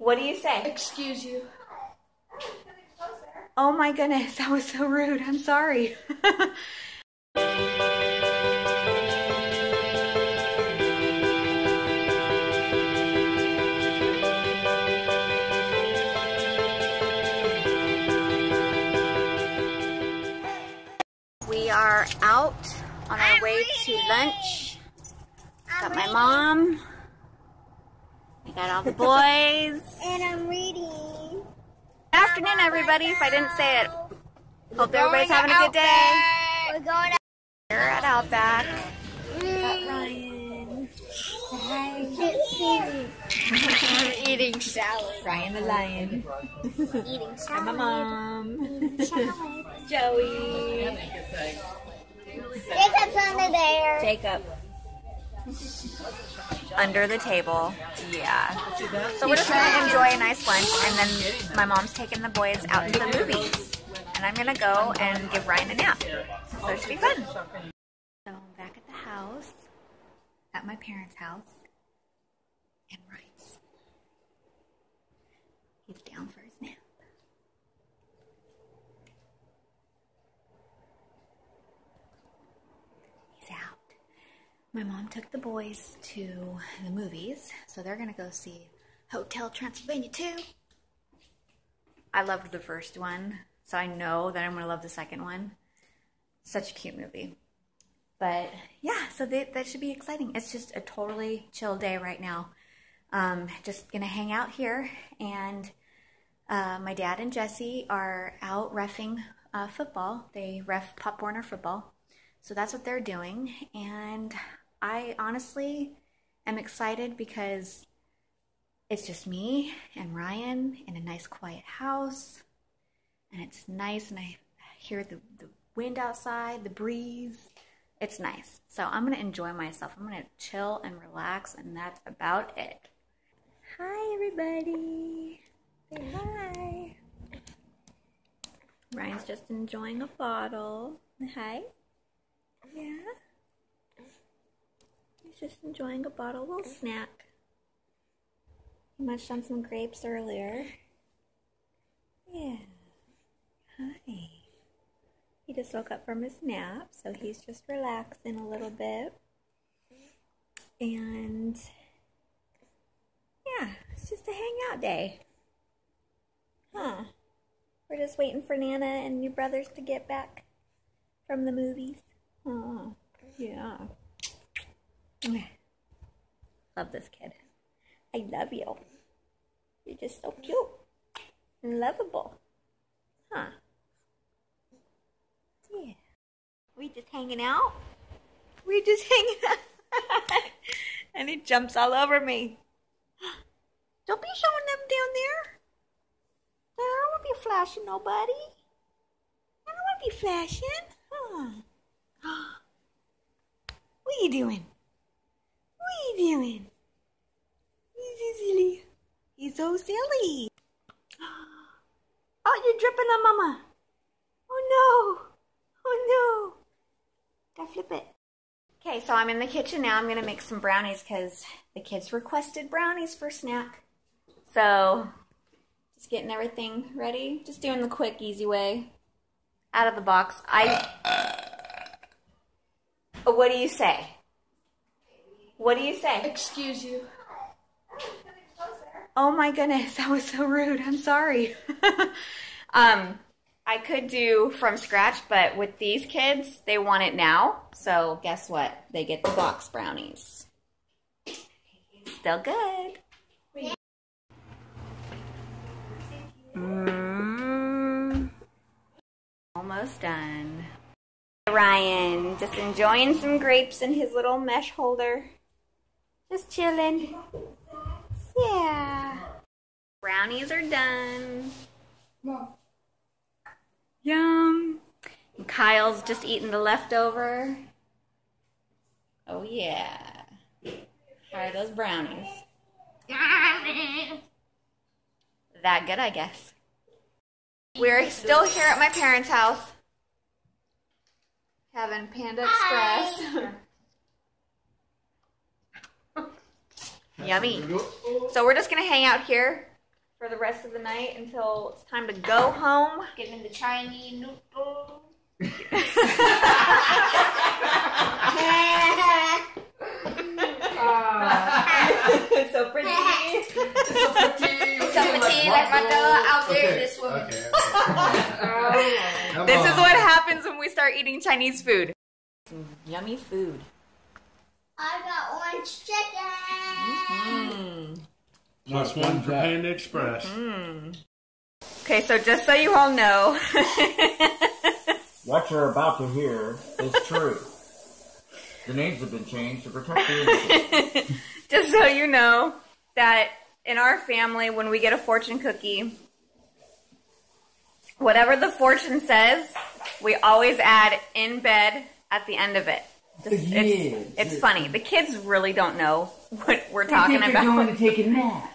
What do you say? Excuse you. Oh my goodness, that was so rude. I'm sorry. we are out on our way to lunch. Got my mom. I got all the boys. And I'm reading. Good afternoon, everybody, if I didn't say it. Hope everybody's having a good day. We're going We're at Outback. Mm. Got out. Ryan. Eating salad. Ryan the lion. Eating And salad. my mom. Salad. Joey. Jacob's under there. Jacob. Under the table. Yeah. So we're just gonna enjoy a nice lunch and then my mom's taking the boys out to the movies. And I'm gonna go and give Ryan a nap. So it should be fun. So I'm back at the house, at my parents' house. And Ryan's he's down for his nap. He's out. My mom took the boys to the movies, so they're gonna go see Hotel Transylvania 2. I loved the first one, so I know that I'm gonna love the second one. Such a cute movie. But yeah, so they, that should be exciting. It's just a totally chill day right now. Um, just gonna hang out here, and uh, my dad and Jesse are out refing uh, football. They ref Pop Warner football. So that's what they're doing. And I honestly am excited because it's just me and Ryan in a nice quiet house. And it's nice, and I hear the, the wind outside, the breeze. It's nice. So I'm going to enjoy myself. I'm going to chill and relax, and that's about it. Hi, everybody. Say hi. Ryan's just enjoying a bottle. Hi. Yeah. Just enjoying a bottle, little snack. He munched on some grapes earlier. Yeah. Hi. He just woke up from his nap, so he's just relaxing a little bit. And yeah, it's just a hangout day. Huh. We're just waiting for Nana and your brothers to get back from the movies. Oh, yeah. Love this kid. I love you. You're just so cute and lovable. Huh. Yeah. We just hanging out? We just hanging out. and he jumps all over me. Don't be showing them down there. I don't want to be flashing nobody. I don't want to be flashing. Huh. What are you doing? What are you doing? He's so silly. He's so silly. Oh, you're dripping on Mama. Oh no. Oh no. Gotta flip it. Okay, so I'm in the kitchen now. I'm gonna make some brownies because the kids requested brownies for snack. So, just getting everything ready. Just doing the quick, easy way. Out of the box. I. What do you say? What do you say? Excuse you. Oh my goodness, that was so rude. I'm sorry. um, I could do from scratch, but with these kids, they want it now. So guess what? They get the box brownies. Still good. Mm. Almost done. Ryan, just enjoying some grapes in his little mesh holder. Just chilling. Yeah. Brownies are done. Yum. And Kyle's just eating the leftover. Oh yeah. How are those brownies? That good, I guess. We're still here at my parents' house. Having Panda Express. Yummy. So we're just gonna hang out here for the rest of the night until it's time to go home. Getting the Chinese noodles. so pretty. So pretty, like my dog out there, this one. Okay, okay. Oh. Come This is what happens when we start eating Chinese food. Some yummy food. I got orange chicken. Mm. Plus one for Panda Express. Okay, so just so you all know, What you're about to hear is true. The names have been changed to protect the innocent. just so you know that in our family, when we get a fortune cookie, whatever the fortune says, we always add in bed at the end of it. Just- Yes. it's, it's funny. The kids really don't know what we're talking They're about. going to take a nap.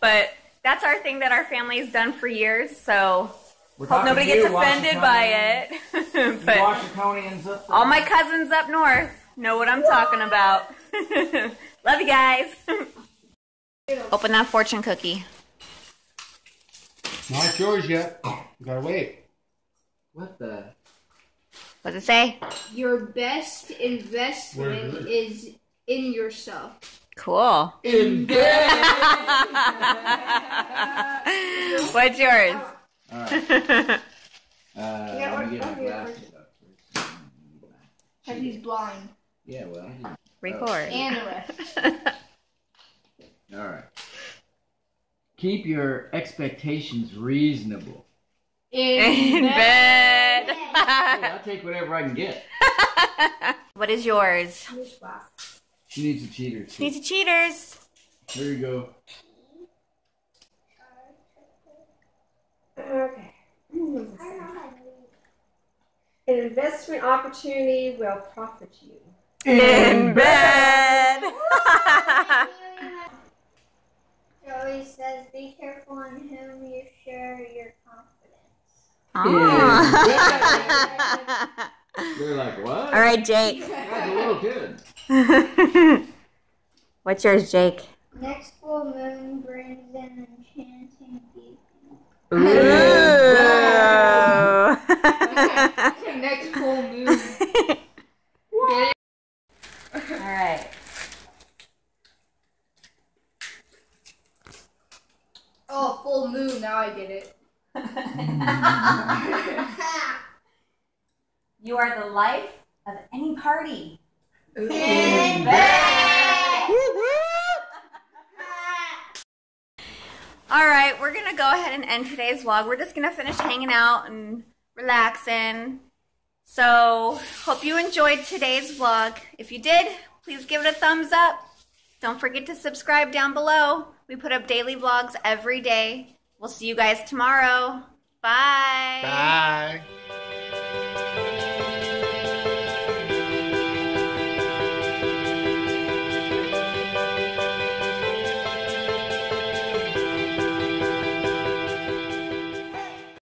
but that's our thing that our family's done for years, so We're hope nobody gets offended by it. but Washingtonians up all my cousins up north know what I'm talking about. Love you guys. Open that fortune cookie. Not yours yet. You gotta wait. What the? What's it say? Your best investment is in yourself. Cool. In bed. What's yours? Alright. Uh, Yeah, let me get my glasses up first. Because he's blind. Yeah, well, I didn't- Record. And the rest. All right. Keep your expectations reasonable. In bed. Hey, I'll take whatever I can get. what is yours? She needs a cheater. Too. Needs a cheaters. Here you go. Okay. An investment opportunity will profit you. In bed. Joey says, be careful on whom you share your Ah. confidence. Aw. They're like, what? All right, Jake. That's a little good. What's yours, Jake? Next full moon brings an enchanting beauty. Ooh. Next full moon. All right. Oh, full moon. Now I get it. You are the life of any party. All right, we're gonna go ahead and end today's vlog. We're just gonna finish hanging out and relaxing. So, hope you enjoyed today's vlog. If you did, please give it a thumbs up. Don't forget to subscribe down below. We put up daily vlogs every day. We'll see you guys tomorrow. Bye. Bye.